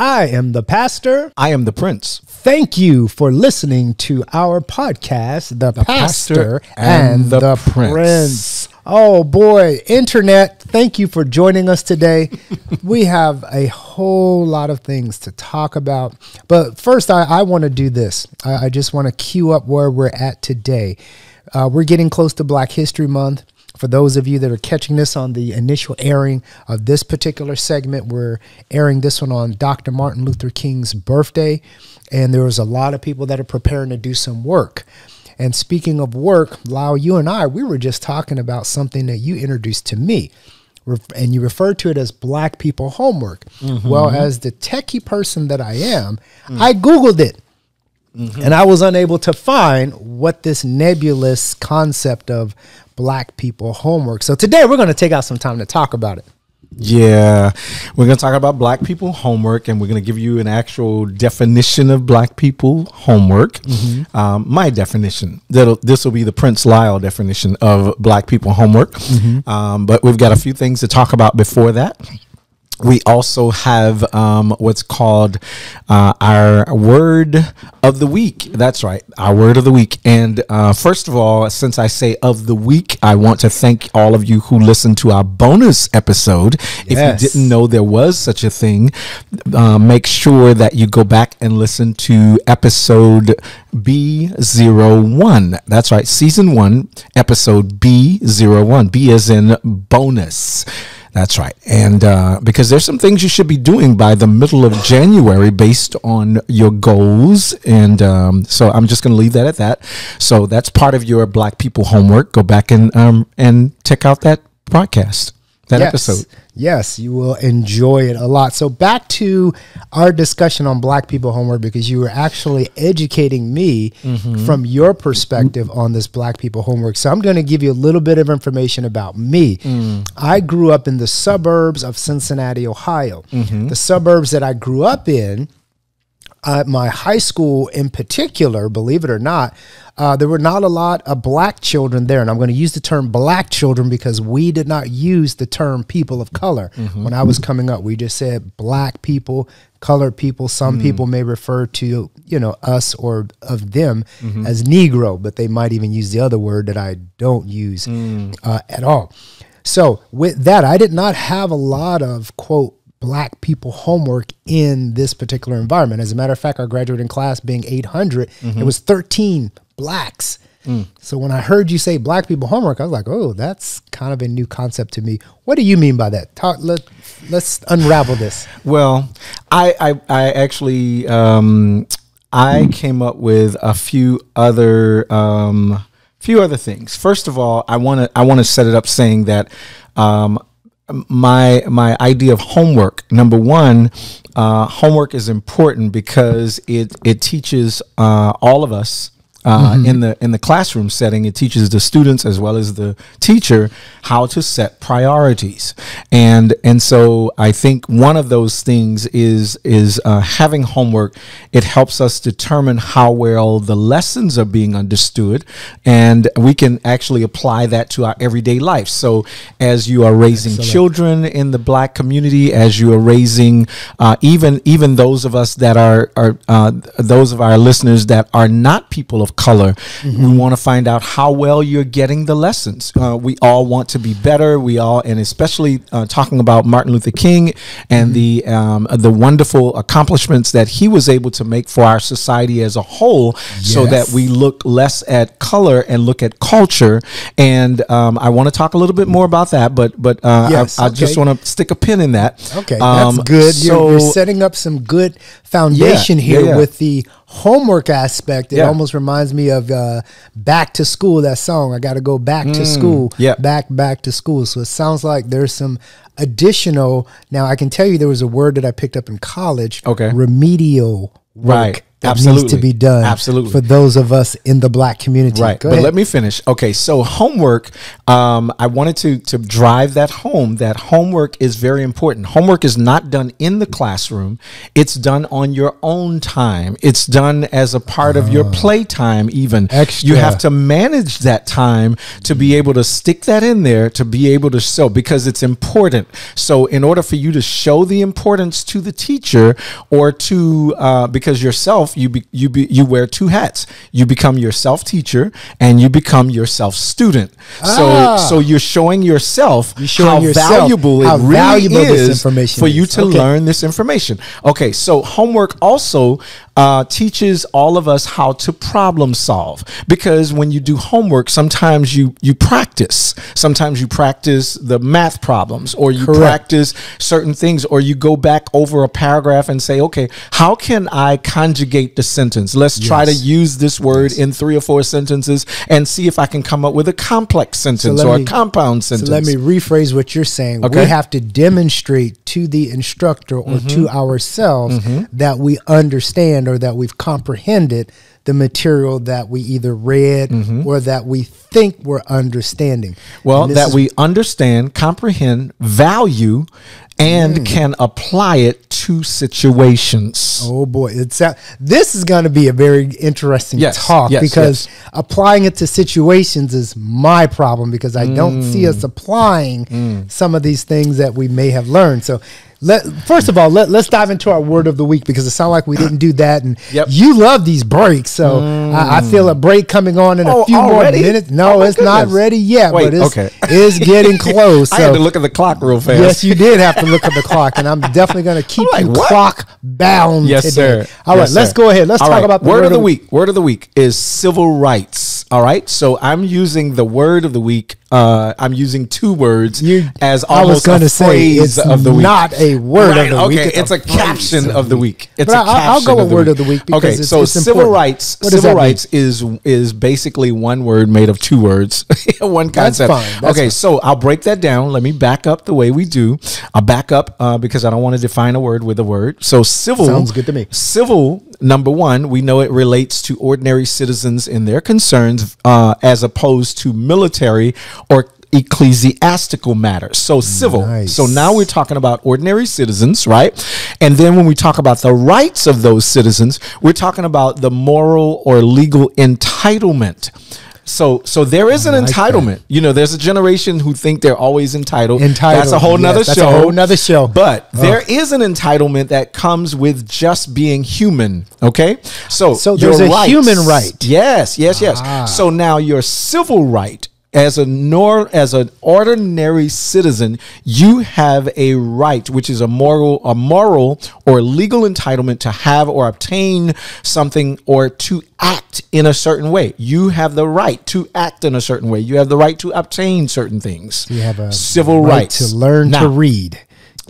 I am the pastor. I am the prince. Thank you for listening to our podcast, The, The Pastor, Pastor and and, the the, Prince. Prince. Oh boy, internet, thank you for joining us today. we have a whole lot of things to talk about. But first, I, I want to do this. I, I just want to cue up where we're at today. Uh, we're getting close to Black History Month. For those of you that are catching this on the initial airing of this particular segment, we're airing this one on Dr. Martin Luther King's birthday. And there was a lot of people that are preparing to do some work. And speaking of work, Lau, you and I, we were just talking about something that you introduced to me. And you referred to it as black people homework. Mm-hmm. Well, as the techie person that I am, I mm. Googled it. Mm-hmm. And I was unable to find what this nebulous concept of black people homework. So today we're going to take out some time to talk about it. Yeah, we're going to talk about black people homework, and we're going to give you an actual definition of black people homework. Um, my definition. That'll this will be the Prince Lyle definition of black people homework. Um, but we've got a few things to talk about before that. We also have um, what's called uh, our word of the week. That's right, our word of the week. And uh, first of all, since I say of the week, I want to thank all of you who listened to our bonus episode. If you didn't know there was such a thing, uh, make sure that you go back and listen to episode B01. That's right, season one, episode B01. B is in bonus. That's right. And uh, because there's some things you should be doing by the middle of January based on your goals. And um, so I'm just going to leave that at that. So that's part of your Black People homework. Go back and, um, and check out that podcast, that yes. episode. Yes, you will enjoy it a lot. So back to our discussion on black people homework because you were actually educating me Mm-hmm. from your perspective on this black people homework. So I'm going to give you a little bit of information about me. Mm. I grew up in the suburbs of Cincinnati, Ohio. Mm-hmm. The suburbs that I grew up in uh, my high school in particular, believe it or not, uh, there were not a lot of black children there. And I'm going to use the term black children because we did not use the term people of color when I was coming up. We just said black people, colored people. Some people may refer to, you know, us or of them as Negro, but they might even use the other word that I don't use uh, at all. So with that, I did not have a lot of quote black people homework in this particular environment. As a matter of fact, our graduating class being 800, it was 13 blacks. So when I heard you say black people homework, I was like, oh, that's kind of a new concept to me. What do you mean by that? Talk, let, let's unravel this. Well, I I, I actually um, I came up with a few other um, few other things. First of all, I want to I want to set it up saying that um, my my idea of homework. Number one, uh, homework is important because it it teaches uh, all of us. Uh, in the in the classroom setting, it teaches the students as well as the teacher how to set priorities, and and so I think one of those things is is uh, having homework. It helps us determine how well the lessons are being understood, and we can actually apply that to our everyday life. So as you are raising children in the black community, as you are raising uh, even even those of us that are are uh, those of our listeners that are not people of color, we want to find out how well you're getting the lessons. Uh, we all want to be better. We all, and especially uh, talking about Martin Luther King and the um, the wonderful accomplishments that he was able to make for our society as a whole, so that we look less at color and look at culture. And um, I want to talk a little bit more about that, but but uh, Yes, I, I just want to stick a pin in that. Okay, Um, that's good. you're, you're setting up some good foundation Yeah, here yeah, yeah. with the homework aspect. It Yeah. almost reminds me of uh, "Back to School." That song. I got to go back to school. Mm, yeah. back back to school. So it sounds like there's some additional. Now I can tell you there was a word that I picked up in college. Okay. remedial. Work. Right. That needs to Absolutely. be done Absolutely. for those of us in the black community. Right. Go but ahead. let me finish. Okay. So homework, um, I wanted to to drive that home. That homework is very important. Homework is not done in the classroom. It's done on your own time. It's done as a part of your playtime. Even Ah. Extra. you have to manage that time to be able to stick that in there to be able to show because it's important. So in order for you to show the importance to the teacher or to uh, because yourself you be, you be, you wear two hats. You become yourself teacher and you become yourself student. So Ah. so you're showing yourself You're showing how yourself valuable how it really valuable this is information for you to Okay. learn this information. Okay, so homework also uh, teaches all of us how to problem solve because when you do homework, sometimes you you practice. Sometimes you practice the math problems, or you Correct. practice certain things, or you go back over a paragraph and say, okay, how can I conjugate the sentence? Let's try to use this word in three or four sentences and see if I can come up with a complex sentence let or me- a compound So sentence. let me rephrase what you're saying. Okay. We have to demonstrate to the instructor or Mm-hmm. to ourselves that we understand or that we've comprehended the material that we either read or that we think we're understanding. Mm-hmm. Well, that is- we understand, comprehend, value, and Mm. can apply it to situations. Oh boy, it's a, this is going to be a very interesting Yes, talk yes, because applying it to situations is my problem because I don't see Mm. us applying some of these things that we may have learned. So. Let, first of all, let, let's dive into our word of the week because it sounds like we didn't do that. And Yep. you love these breaks. So I, I mm. feel a break coming on in a Oh, few already? more minutes. No, Oh, it's not ready yet, Wait, but it's, okay. it's getting close. So. I had to look at the clock real fast. Yes, you did have to look at the clock, and I'm definitely going to keep I'm you what? clock bound. Yes, today. sir. All right, Yes, let's go ahead. Let's All talk right. about the word, of the week. Word of the week is civil rights. All right, so I'm using the word of the week. Uh, I'm using two words You- as I was almost a say, phrase of the week. not a word of the okay, week, it's It's, a caption of the week. It's But a I'll- I'll caption go with of the word week. of the week because okay, it's- so it's civil important. rights. What civil that mean? rights is is basically one word made of two words, one That's concept. fine, that's okay, fine. so I'll break that down. Let me back up the way we do. I'll back up uh, because I don't want to define a word with a word. So civil Sounds good to me. Civil, number one, we know it relates to ordinary citizens and their concerns uh, as opposed to military or ecclesiastical matters. So civil. Nice. So now we're talking about ordinary citizens, right? And then when we talk about the rights of those citizens, we're talking about the moral or legal entitlement. So, so there is an like that. entitlement. You know, there's a generation who think they're always entitled. Entitled, That's a whole yes, nother that's a show. whole nother show. But Oh. there is an entitlement that comes with just being human. Okay, so So your there's a rights- human right. Yes, yes, yes. Ah. So now your civil right as a nor as an ordinary citizen, you have a right, which is a moral, a moral or legal entitlement to have or obtain something or to act in a certain way. You have the right to act in a certain way. You have the right to obtain certain things. You have a civil right rights to learn Now- to read.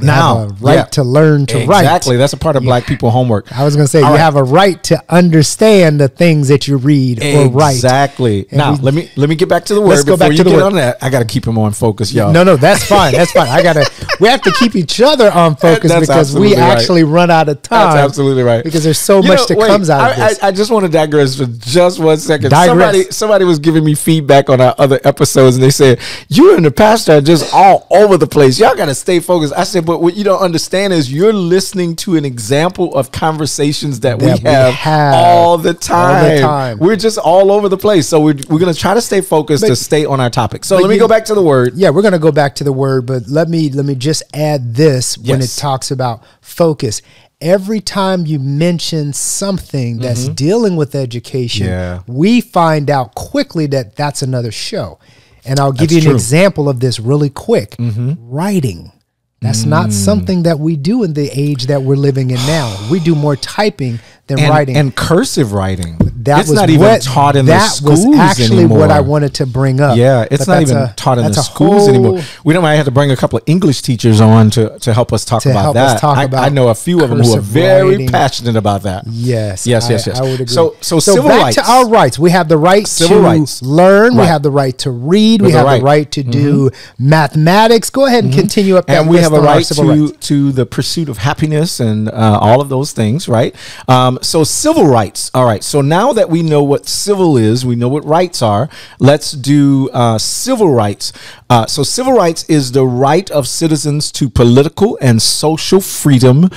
Now, right yeah. to learn to write. Exactly. That's a part of black people homework. I was going to say All you right. have a right to understand the things that you read or write. Exactly. Now we- let me let me get back to the word. Let's go back you to the get word. on that. I got to keep him on focus, y'all. No, no, that's fine. That's fine. I gotta. We have to keep each other on focus because we right. actually run out of time. That's absolutely right. Because there's so You much know, that wait, comes out of I, this. I, I just want to digress for just one second. Digress. Somebody somebody was giving me feedback on our other episodes, and they said you and the pastor are just all over the place. Y'all got to stay focused. I said, but what you don't understand is you're listening to an example of conversations that, That we, we have have all the time. time. We're just all over the place. So we're, we're going to try to stay focused to stay on our topic. So let me you- go back to the word. yeah, we're gonna go back to the word, but let me let me just add this when it talks about focus. Every time you mention something that's dealing with education, Mm-hmm. Yeah. we find out quickly that that's another show. And I'll give That's you an true. Mm-hmm. example of this really quick. Writing. That's Mm. not something that we do in the age that we're living in now. We do more typing than And, writing. and cursive writing. That It's was not even what, taught in the that was schools actually what I wanted to bring up. Yeah, it's But not even a- taught in the schools anymore. We don't. I had to bring a couple of English teachers on to, to help us talk about that. talk I, about I know a few of them who are very writing. passionate about that. Yes, Yes, I- yes, yes. I, would agree. So- so civil back rights. to our rights. We have the right Civil to rights. learn. We have the right to read. We We have the the right. right to do mathematics. Go ahead and continue up that Mm-hmm. and we have a right to to the pursuit of happiness and uh, all of those things, right? Um, so civil rights. All right. So now that we know what civil is, we know what rights are. Let's do uh, civil rights. Uh, so civil rights is the right of citizens to political and social freedom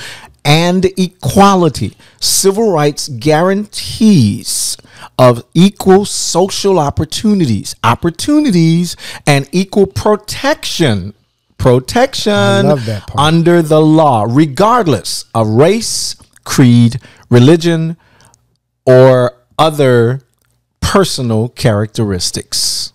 and equality. Civil rights guarantees of equal social opportunities, opportunities, and equal protection protection love that part. under the law, regardless of race, creed, religion, or other personal characteristics.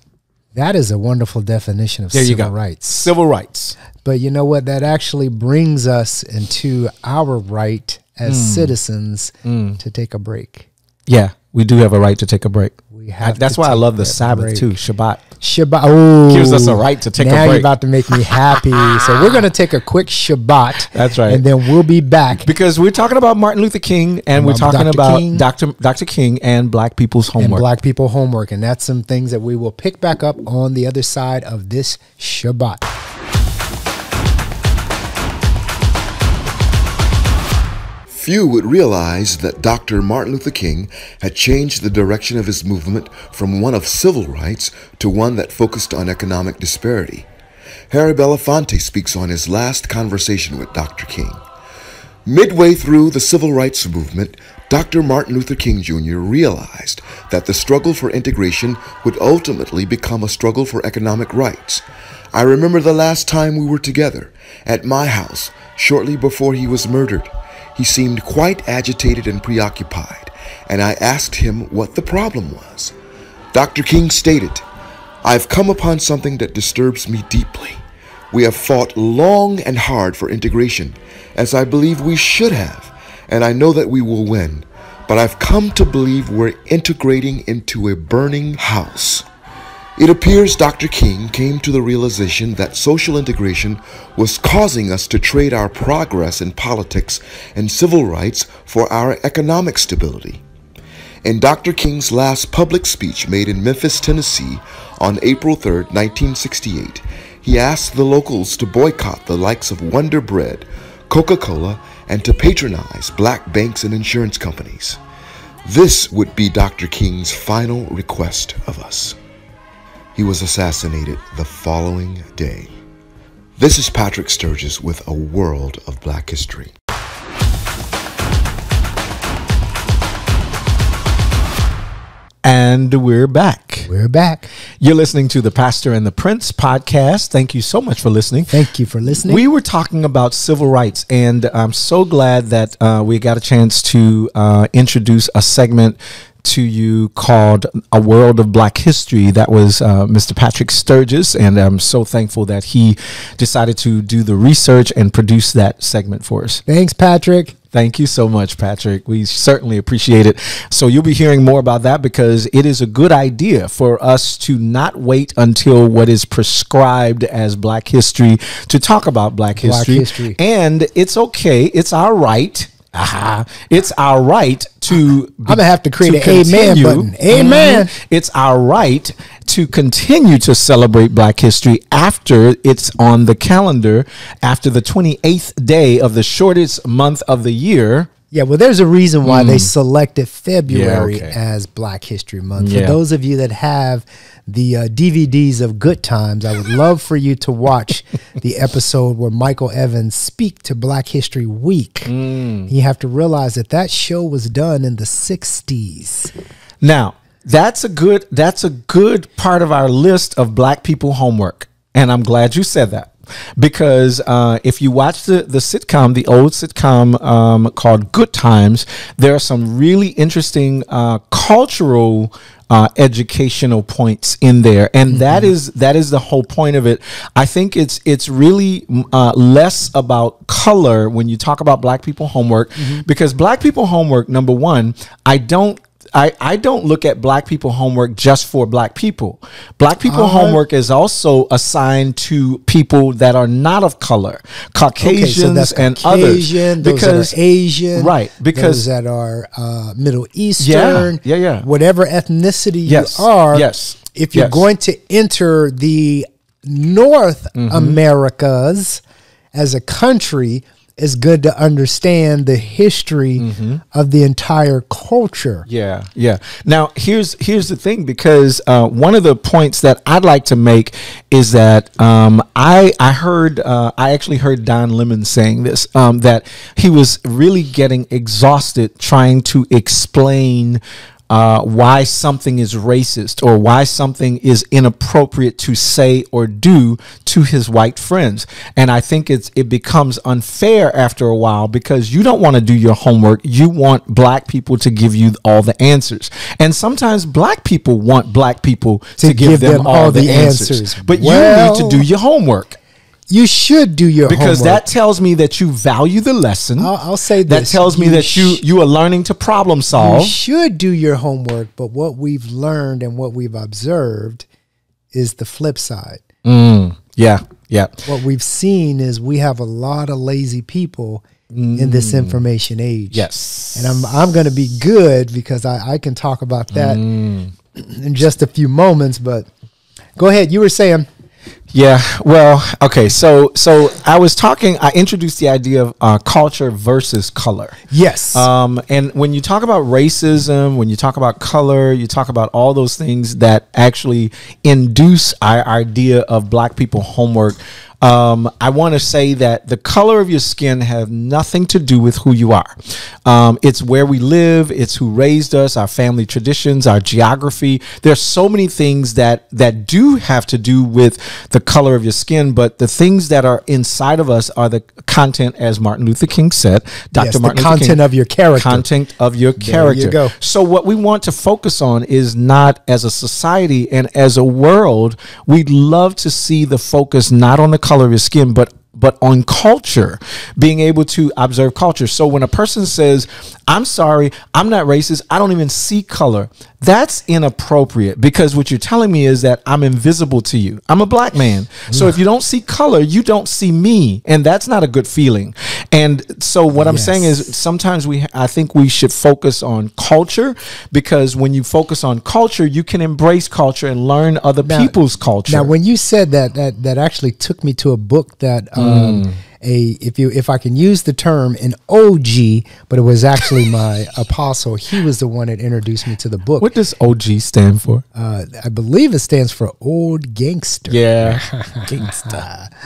That is a wonderful definition of There civil you go. rights. Civil rights. But you know what? That actually brings us into our right as Hmm. citizens to take a break. Yeah, we do have a right to take a break. We have That's why I love the Sabbath break. too, Shabbat. Shabbat oh, Gives us a right to take a now you're about to make me happy. so we're gonna take a quick Shabbat. That's right. and then we'll be back. Because we're talking about Martin Luther King and we're talking Dr. about King. Dr. Dr. King and black people's and homework. black people homework, and that's some things that we will pick back up on the other side of this Shabbat. Few would realize that Dr. Martin Luther King had changed the direction of his movement from one of civil rights to one that focused on economic disparity. Harry Belafonte speaks on his last conversation with Dr. King. Midway through the civil rights movement, Dr. Martin Luther King Jr. realized that the struggle for integration would ultimately become a struggle for economic rights. I remember the last time we were together at my house shortly before he was murdered. He seemed quite agitated and preoccupied, and I asked him what the problem was. Dr. King stated, I've come upon something that disturbs me deeply. We have fought long and hard for integration, as I believe we should have, and I know that we will win. But I've come to believe we're integrating into a burning house. It appears Dr. King came to the realization that social integration was causing us to trade our progress in politics and civil rights for our economic stability. In Dr. King's last public speech made in Memphis, Tennessee on April 3, 1968, he asked the locals to boycott the likes of Wonder Bread, Coca Cola, and to patronize black banks and insurance companies. This would be Dr. King's final request of us. He was assassinated the following day. This is Patrick Sturgis with A World of Black History. And we're back. We're back. You're listening to the Pastor and the Prince podcast. Thank you so much for listening. Thank you for listening. We were talking about civil rights, and I'm so glad that uh, we got a chance to uh, introduce a segment to you called A World of Black History. That was uh, Mr. Patrick Sturgis, and I'm so thankful that he decided to do the research and produce that segment for us. Thanks, Patrick. Thank you so much, Patrick. We certainly appreciate it. So you'll be hearing more about that because it is a good idea for us to not wait until what is prescribed as Black History to talk about Black, Black history. history. And it's okay. It's our right. Aha. It's our right to. I'm gonna have to create an amen button. Amen. Mhm. It's our right to continue to celebrate Black History after it's on the calendar, after the 28th day of the shortest month of the year. Yeah, well, there's a reason why they selected February Hmm. okay. as Black History Month. Yeah. For those of you that have the uh, DVDs of Good Times, I would love for you to watch the episode where Michael Evans speak to Black History Week. Hmm. You have to realize that that show was done in the 60s. Now, that's a good that's a good part of our list of black people homework. And I'm glad you said that. Because uh, if you watch the, the sitcom, the old sitcom um, called Good Times, there are some really interesting uh, cultural uh, educational points in there, and that is that is the whole point of it. I think it's it's really uh, less about color when you talk about Black people homework, because Black people homework, number one, I don't I, I don't look at black people homework just for black people. Black people Uh, homework is also assigned to people that are not of color, Caucasians Okay, so and Caucasian, others. those Because that are Asian, right, because- that are uh, Middle Eastern, yeah, yeah. whatever ethnicity Yes, you are, yes, If you're yes. going to enter the North Mm-hmm. Americas as a country, it's good to understand the history Mm-hmm. of the entire culture. Yeah, yeah. Now here's here's the thing because uh, one of the points that I'd like to make is that um, I I heard uh, I actually heard Don Lemon saying this um, that he was really getting exhausted trying to explain. Uh, why something is racist or why something is inappropriate to say or do to his white friends, and I think it's it becomes unfair after a while because you don't want to do your homework. You want black people to give you all the answers, and sometimes black people want black people to, give, them, all, the, answers. answers. But you need to do your homework You should do your homework. because homework. that tells me that you value the lesson. I'll, I'll say that this. tells me that you you are learning to problem solve. You should do your homework, but what we've learned and what we've observed is the flip side. Mm, yeah, yeah. What we've seen is we have a lot of lazy people in this information age. Mm. Yes. And I'm I'm gonna be good because I, I can talk about that Mm. in just a few moments, but go ahead. You were saying Yeah, well, okay. So, so I was talking. I introduced the idea of uh, culture versus color. yes. Um, and when you talk about racism, when you talk about color, you talk about all those things that actually induce our idea of black people homework. Um, I want to say that the color of your skin have nothing to do with who you are. Um, it's where we live. It's who raised us, our family traditions, our geography. There's so many things that that do have to do with the color of your skin, but the things that are inside of us are the content, as Martin Luther King said. Dr. Yes, the Martin Luther content King, of your character. Content of your character. There you go. So what we want to focus on is not as a society and as a world, we'd love to see the focus not on the color of your skin, but but on culture, being able to observe culture. So when a person says, I'm sorry, I'm not racist, I don't even see color, that's inappropriate because what you're telling me is that I'm invisible to you. I'm a black man. So if you don't see color, you don't see me. And that's not a good feeling. And so what I'm saying is sometimes we I think we should focus on culture because when you focus on culture, you can embrace culture and learn other Now- people's culture. Now, when you said that, that that actually took me to a book that um, Mm. A if you if I can use the term an OG, but it was actually my apostle. He was the one that introduced me to the book. what does OG stand for? Uh, I believe it stands for Old Gangster. Yeah. gangster.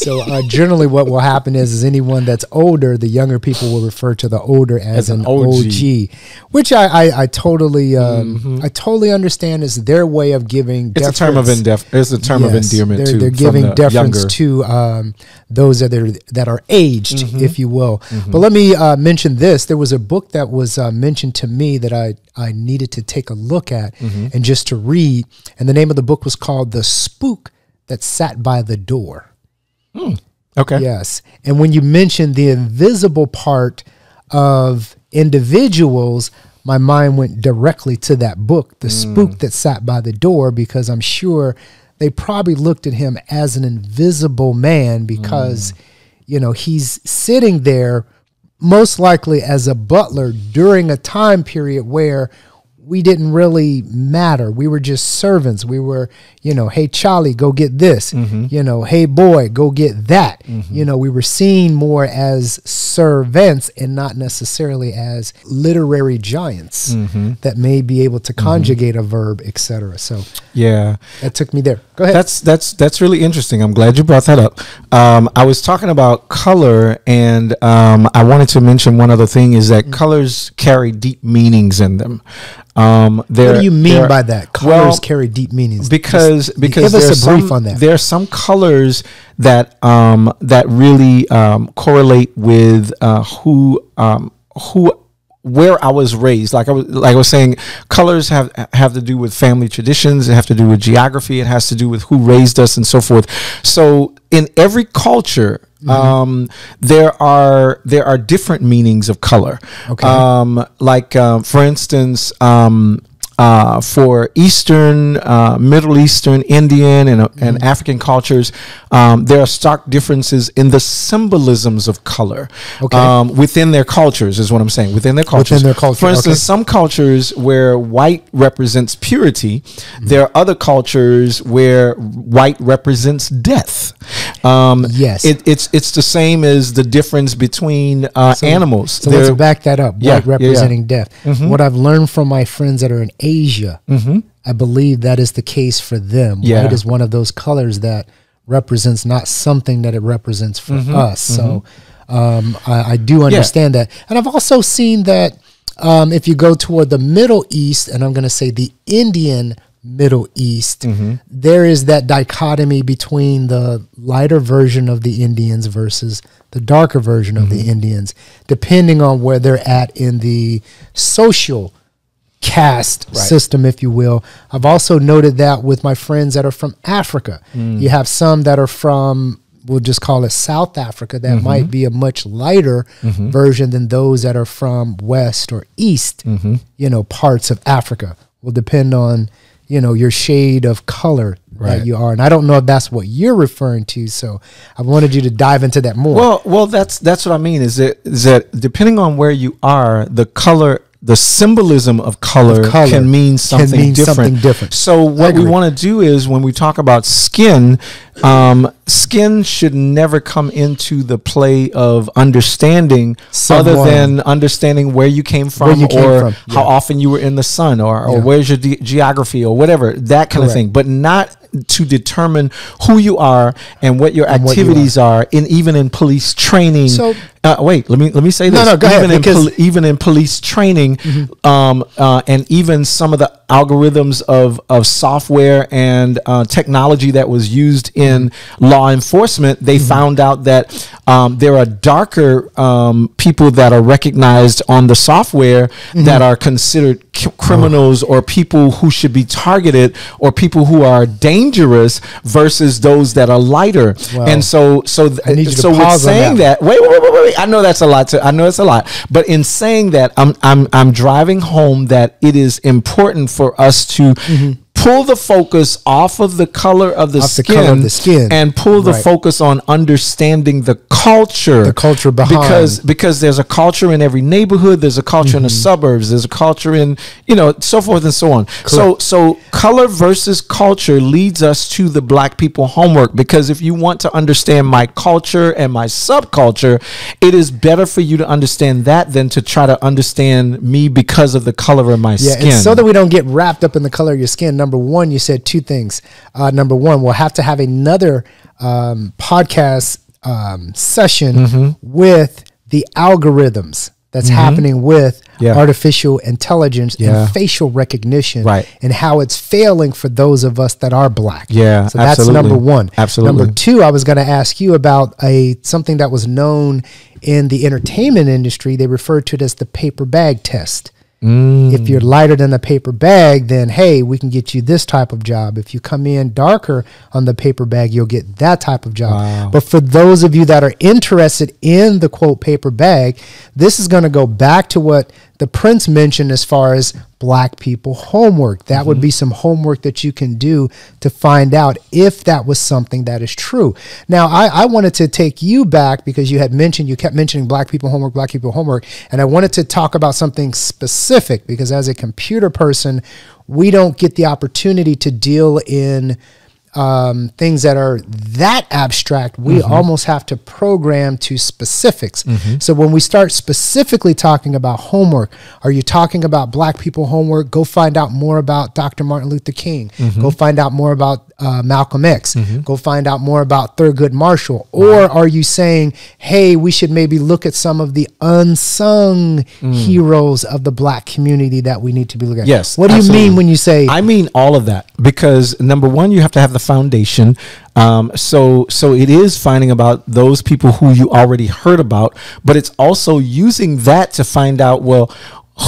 So uh, generally, what will happen is, is anyone that's older, the younger people will refer to the older as, As an an OG. OG, which I I, I totally um, I totally understand is their way of giving. Mm-hmm. It's a term of deference. indef- it's a term of endearment they're. They're giving the deference younger. to um, those that are that are aged, Mm-hmm. if you will. But let me uh, mention this: there was a book that was uh, mentioned to me that I I needed to take a look at Mm-hmm. and just to read. And the name of the book was called "The Spook That Sat by the Door." Okay. Yes. And when you mentioned the invisible part of individuals, my mind went directly to that book, The Spook That Sat by the Door, because I'm sure they probably looked at him as an invisible man because, you know, he's sitting there most likely as a butler during a time period where we didn't really matter. We were just servants. We were, you know, hey Charlie, go get this. Mm-hmm. You know, hey boy, go get that. Mm-hmm. You know, we were seen more as servants and not necessarily as literary giants mm-hmm. that may be able to conjugate a verb, etc. So Yeah. that took me there. Go ahead. That's that's that's really interesting. I'm glad you brought that up. Um, I was talking about color, and um, I wanted to mention one other thing: is that colors carry deep meanings in them. Um, what do you mean by that? Colors well, carry deep meanings. because Just because give us a brief some, on that. There are some colors that um, that really um, correlate with uh, who um, who where I was raised. Like I was like I was saying, colors have have to do with family traditions. It have to do with geography. It has to do with who raised us and so forth. So in every culture, mm-hmm. um, there are there are different meanings of color. Okay. Um, like um, for instance, um, uh, for Eastern, uh, Middle Eastern, Indian, and, mm-hmm. and African cultures, um, there are stark differences in the symbolisms of color okay. um, within their cultures, is what I'm saying. Within their cultures. Within their culture. For instance, okay. some cultures where white represents purity, mm-hmm. there are other cultures where white represents death. Um, yes. It, it's, it's the same as the difference between uh, so, animals. So let's back that up. White yeah, representing yeah, yeah. death. Mm-hmm. What I've learned from my friends that are in Asia, mm-hmm. I believe that is the case for them. Yeah. White is one of those colors that represents not something that it represents for mm-hmm. us. So mm-hmm. um, I, I, do understand yeah. that. And I've also seen that um, if you go toward the Middle East, and I'm going to say the Indian Middle East, mm-hmm. there is that dichotomy between the lighter version of the Indians versus the darker version of the mm-hmm. Indians, depending on where they're at in the social caste right. system, if you will. I've also noted that with my friends that are from Africa. Mm. You have some that are from, we'll just call it South Africa, that mm-hmm. might be a much lighter mm-hmm. version than those that are from West or East, mm-hmm. you know, parts of Africa. Will depend on, you know, your shade of color right. that you are. And I don't know if that's what you're referring to. So I wanted you to dive into that more. Well, well, that's that's what I mean. Is that is that depending on where you are, the color the symbolism of color, of color can mean something can mean different. Something different. So what we want to do is when we talk about skin, um, skin should never come into the play of understanding Someone. other than understanding where you came from you came or from. Yeah. how often you were in the sun or, or yeah. where's your ge- geography or whatever that kind Correct. of thing but not to determine who you are and what your and activities what you are. are. in even in police training. So, uh, wait, let me let me say this. No, no, go even ahead. In even in police training, mm-hmm. um, uh, and even some of the algorithms of of software and uh, technology that was used in law enforcement, they mm-hmm. found out that um, there are darker um, people that are recognized on the software mm-hmm. that are considered criminals or people who should be targeted or people who are dangerous versus those that are lighter. Wow. And so, so, th- so with saying that. that, wait, wait, wait, wait, I know that's a lot. To, I know it's a lot, but in saying that, I'm, I'm, I'm driving home that it is important for us to mm-hmm pull the focus off of the color of the, off skin, the, of the skin, and pull the right. focus on understanding the culture, the culture behind. Because because there's a culture in every neighborhood, there's a culture mm-hmm. in the mm-hmm. suburbs, there's a culture in you know so forth and so on. Correct. So so color versus culture leads us to the black people homework because if you want to understand my culture and my subculture, it is better for you to understand that than to try to understand me because of the color of my yeah, skin. so that we don't get wrapped up in the color of your skin. Number number one, you said two things. Uh, number one, we'll have to have another um, podcast um, session mm-hmm. with the algorithms that's mm-hmm. happening with yeah. artificial intelligence yeah. and facial recognition right. and how it's failing for those of us that are black. Yeah. So that's absolutely. number one. Absolutely. Number two, I was going to ask you about a something that was known in the entertainment industry. They referred to it as the paper bag test. Mm. If you're lighter than a paper bag, then hey, we can get you this type of job. If you come in darker on the paper bag, you'll get that type of job. Wow. But for those of you that are interested in the quote paper bag, this is going to go back to what the prince mentioned as far as black people homework. That mm-hmm. would be some homework that you can do to find out if that was something that is true. Now, I, I, wanted to take you back because you had mentioned, you kept mentioning black people homework, black people homework. And I wanted to talk about something specific because as a computer person, we don't get the opportunity to deal in um, things that are that abstract, we mm-hmm. almost have to program to specifics. Mm-hmm. So when we start specifically talking about homework, are you talking about black people homework? Go find out more about Dr. Martin Luther King. Mm-hmm. Go find out more about uh, Malcolm X. Mm-hmm. Go find out more about Thurgood Marshall. Or are you saying, hey, we should maybe look at some of the unsung heroes of the black community that we need to be looking at? Mm. Yes, What do you mean when you say I mean all of that because number one, you have to have the foundation. Um, so so it is finding about those people who you already heard about, but it's also using that to find out well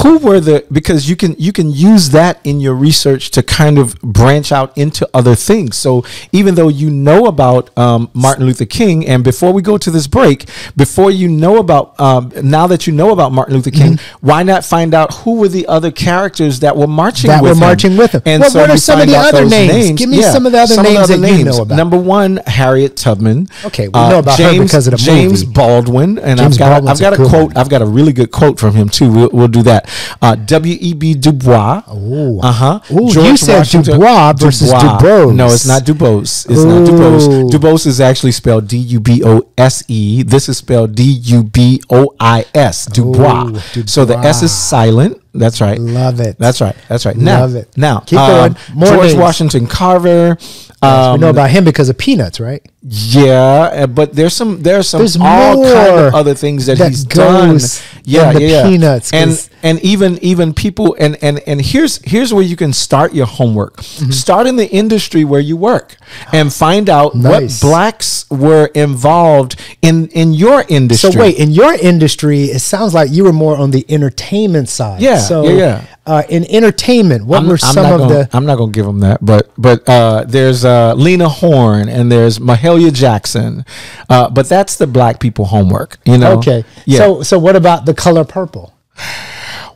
who were the because you can you can use that in your research to kind of branch out into other things. So even though you know about um, Martin Luther King, and before we go to this break, before you know about um, now that you know about Martin Luther King, why not find out who were the other characters that were marching That with were him? marching with him. What- what are some of the other those names? Give me some of the other names that you know about. Number one, Harriet Tubman. Uh, Okay, we know about her because of the James movie. Baldwin, and James I've got Baldwin's I've got a a, good quote. one. I've got a really good quote from him too. We'll, we'll do that. Uh, W. E. B. Du Bois. Ooh. Uh huh. You said Dubois versus Dubose. No, it's not Dubose. It's not Ooh. Dubose. Dubose is actually spelled D U B O S E. This is spelled D U B O I S. Dubois. Ooh, So the S is silent. That's right. Love it. That's right. That's right. Now, Love it. Now, Keep um, going. More George names. Washington Carver. We Um, know about him because of Peanuts, right? yeah, uh, but there's some there's some There's all kind of other things that, that he's done. Yeah, yeah. Peanuts, and and even even people and and and here's here's where you can start your homework. Mm-hmm. Start in the industry where you work and find out Nice. what blacks were involved in in your industry. So wait, in your industry, it sounds like you were more on the entertainment side. Yeah, So yeah, yeah. Uh, in entertainment, what were some of gonna, the? I'm not gonna give them that, but but uh, there's uh, Lena Horne and there's Mahalia Jackson, uh, but that's the black people homework, you know. Okay. Yeah. So so what about the color purple?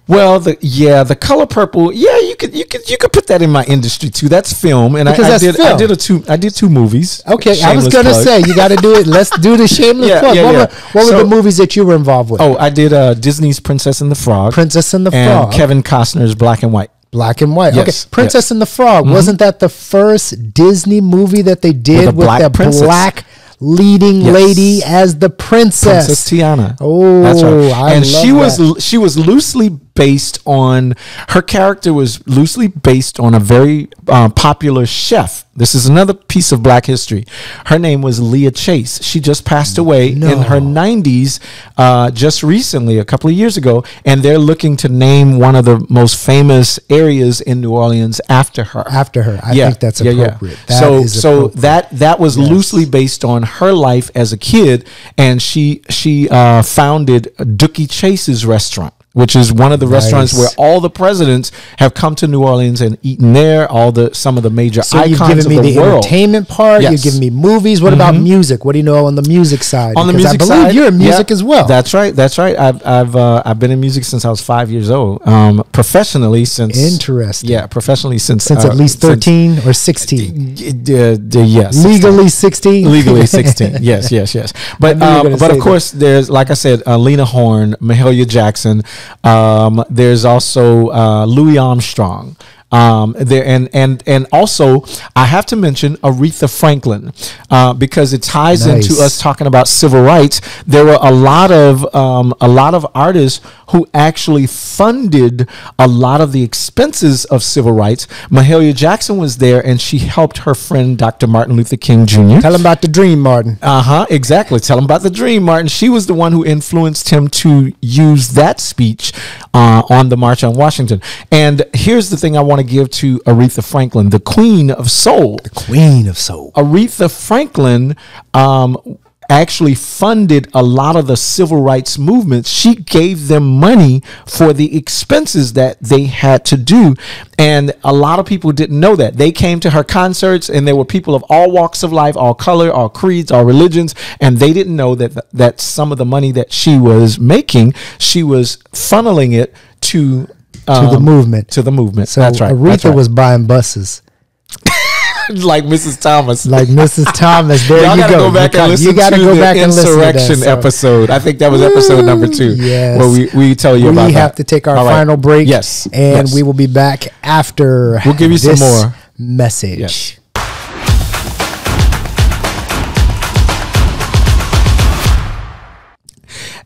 well, the yeah, the color purple. Yeah, you could you could you could put that in my industry too. That's film, and I, Because I that's did I did a two I did two movies. Okay, I was gonna plug. say you got to do it. Let's do the shameless Yeah, plug. yeah, what yeah. were, what were the movies that you were involved with? Oh, I did uh, Disney's Princess and the Frog, Princess and the and Frog. Kevin Costner's Black and White. Black and white. Yes, okay. Princess and the Frog. Wasn't that the first Disney movie that they did a with, black the princess. black leading Yes. lady as the princess? Princess Tiana. Oh, that's right. I and she was she was loosely based on her character was loosely based on a very uh, popular chef. This is another piece of Black history. Her name was Leah Chase. She just passed away in her 90s, uh, just recently, a couple of years ago, and they're looking to name one of the most famous areas in New Orleans after her After her. I think that's appropriate. That so so appropriate. that that was loosely based on her life as a kid, and she she uh, founded Dooky Chase's restaurant. Which is one of the restaurants where all the presidents have come to New Orleans and eaten there. All the some of the major So you've icons given me the, the, world. entertainment part. Yes. You've given me movies. What about music? What do you know on the music side? on the music I believe side, you're in music yeah, as well. That's right. That's right. I've I've uh, I've been in music since I was five years old. Um, professionally since Interesting. Yeah, professionally since since uh, at least since- thirteen or sixteen. Y- d- d- yes, Legally sixteen. legally 16 yes yes yes but knew you were um, but of course there's like i said uh, lena horne mahalia jackson um, there's also uh, louis armstrong um, there and and and also I have to mention Aretha Franklin uh, because it ties Nice. into us talking about civil rights. There were a lot of um, a lot of artists who actually funded a lot of the expenses of civil rights. Mahalia Jackson was there, and she helped her friend Dr. Martin Luther King Jr. Tell him about the dream, Martin. Uh huh. Exactly. Tell him about the dream, Martin. She was the one who influenced him to use that speech uh, on the March on Washington. And here's the thing I want to give to Aretha Franklin, the Queen of Soul. The queen of soul. Aretha Franklin um, actually funded a lot of the civil rights movements. She gave them money for the expenses that they had to do. And a lot of people didn't know that. They came to her concerts and there were people of all walks of life, all color, all creeds, all religions, and they didn't know that that some of the money that she was making, she was funneling it to To the um, movement. To the movement. So that's right. Aretha that's right. was buying buses. like Mrs. Thomas. Like Mrs. Thomas. There Y'all you gotta go. go, back you and listen you gotta to go the back and listen to that, insurrection so- episode. I think that was episode number two. Yes. Where we, we tell you we about We have that. to take our All right. final break. Yes. And yes. we will be back after We'll give you some more. message. Yes.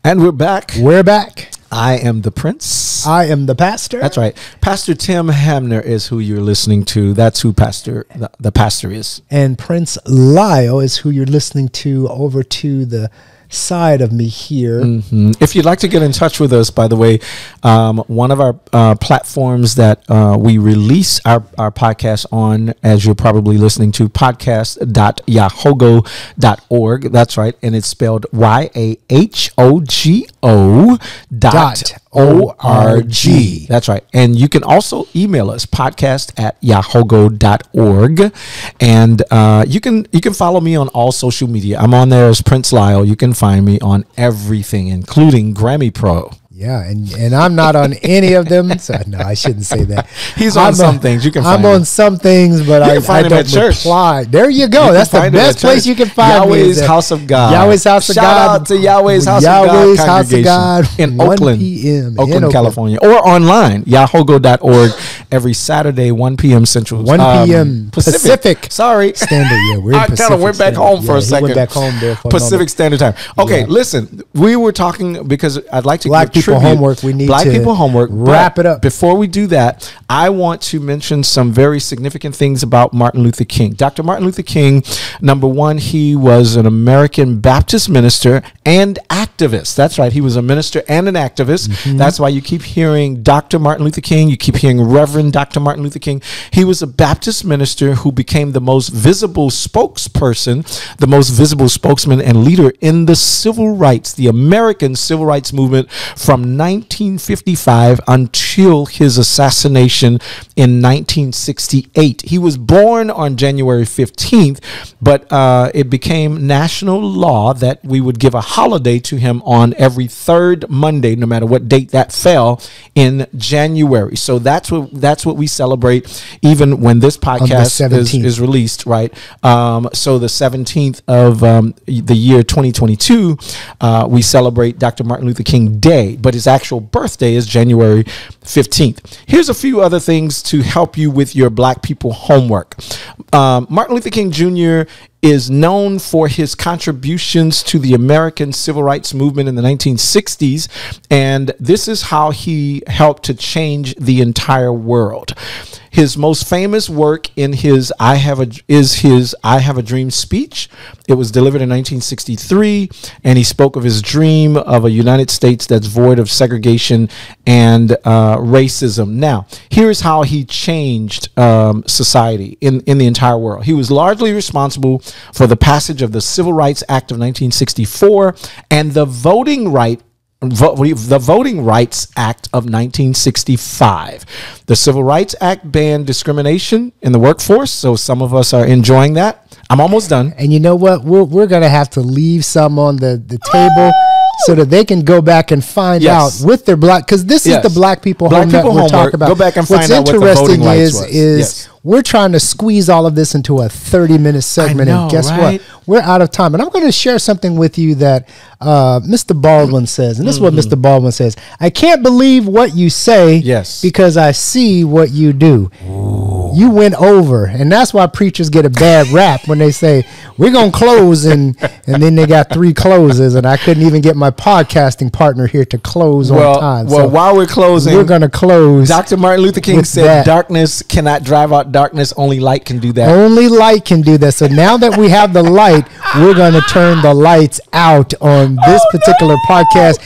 And we're back. We're back. I am the prince. I am the pastor. That's right. Pastor Tim Hamner is who you're listening to. That's who Pastor the, the pastor is. And Prince Lyle is who you're listening to over to the side of me here. Mhm. If you'd like to get in touch with us, by the way, um, one of our uh, platforms that uh, we release our, our podcast on, as you're probably listening to, podcast.yahogo.org. That's right. And it's spelled Y A H O G O dot Dot O R G. That's right. And you can also email us podcast at yahogo.org. And uh, you can you can follow me on all social media. I'm on there as Prince Lyle. You can find me on everything, including Grammy Pro. Yeah, and and I'm not on any of them. So no, I shouldn't say that. He's on I'm some things. You can find. I'm find on some things, but I, find I don't at church. reply. There you go. You That's the best place you can find Yahweh's at House of God. Yahweh's House of God. Shout out to Yahweh's House Yahweh's of God House of God in Oakland, p.m. in Oakland, Oakland. California, or online yahogo.org every Saturday 1 p.m. Central 1 um, p.m. Pacific. Pacific. Sorry, Standard. Yeah, we're in I Pacific went back home for Yeah, a he second. went back home there for Pacific. Standard Time. Okay, Yeah. listen, we were talking because I'd like to Black people tribute- homework, we need Black to people homework. wrap it up. Before we do that, I want to mention some very significant things about Martin Luther King. Dr. Martin Luther King, number one, he was an American Baptist minister and activist. That's right, he was a minister and an activist. Mm-hmm. That's why you keep hearing Dr. Martin Luther King, you keep hearing Reverend Dr. Martin Luther King. He was a Baptist minister who became the most visible spokesperson, the most visible spokesman and leader in the civil rights, the American civil rights movement from 1955 until his assassination in 1968. He was born on January 15th, but uh, it became national law that we would give a holiday to him on every third Monday, no matter what date that fell in January. So that's what that's what we celebrate, even when this podcast is, is released, right? Um, so the 17th of um, the year 2022, uh, we celebrate Dr. Martin Luther King Day, but his actual birthday is January 15th. Here's a few other things to help you with your Black people homework. Um, Martin Luther King Jr. is known for his contributions to the American civil rights movement in the 1960s, and this is how he helped to change the entire world. His most famous work in his I have a is his I have a dream speech. It was delivered in 1963 and he spoke of his dream of a United States that's void of segregation and uh, racism. Now, here's how he changed um, society in in the entire world. He was largely responsible for the passage of the Civil Rights Act of 1964 and the Voting Right the Voting Rights Act of 1965. The Civil Rights Act banned discrimination in the workforce, so some of us are enjoying that. I'm almost done. And you know what? We're, we're going to have to leave some on the, the table so that they can go back and find Yes. out with their black, because this Yes. is the black people Black home that people we're homework. talking about. Go back and What's find out what the interesting voting rights is, was. is Yes. we're trying to squeeze all of this into a 30 minute segment. know, and guess right? what? We're out of time. And I'm going to share something with you that uh, Mr. Baldwin says. And this is what Mr. Baldwin says I can't believe what you say Yes. because I see what you do. You went over. And that's why preachers get a bad rap when they say, we're going to close. And, and then they got three closes. And I couldn't even get my podcasting partner here to close Well, on time. well, So while we're closing, we're going to close. Dr. Martin Luther King said, that. "Darkness cannot drive out darkness; only light can do that." Only light can do that. So now that we have the light, we're going to turn the lights out on this particular podcast.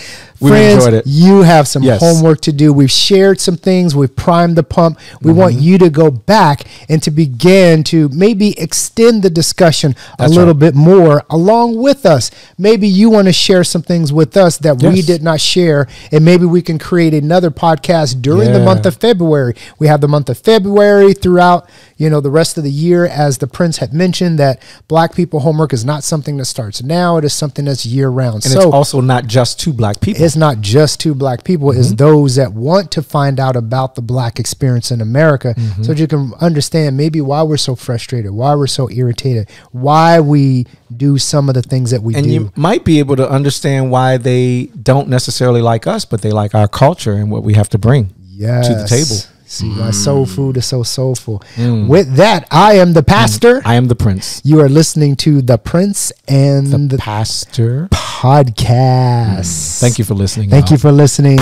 Friends, enjoyed it. you have some Yes. homework to do. We've shared some things. We've primed the pump. We Mm-hmm. want you to go back and to begin to maybe extend the discussion a little right. bit more along with us. Maybe you want to share some things with us that we did not share, and maybe we can create another podcast during the month of February. We have the month of February throughout, you know, the rest of the year. As the prince had mentioned, that Black people homework is not something that starts now; it is something that's year round. And so it's also not just two black people. it's not just two black people; it's Mm-hmm. those that want to find out about the black experience in America, Mm-hmm. so that you can understand maybe why we're so frustrated, why we're so irritated, why we do some of the things that we do. and do. you might be able to understand why they don't necessarily like us, but they like our culture and what we have to bring yes. to the table. Mm. See why soul food is so soulful. Mm. With that, I am the pastor. Mm. I am the prince, You are listening to the Prince and the the, pastor. podcast. Mm. Thank you for listening. Thank y'all. you for listening.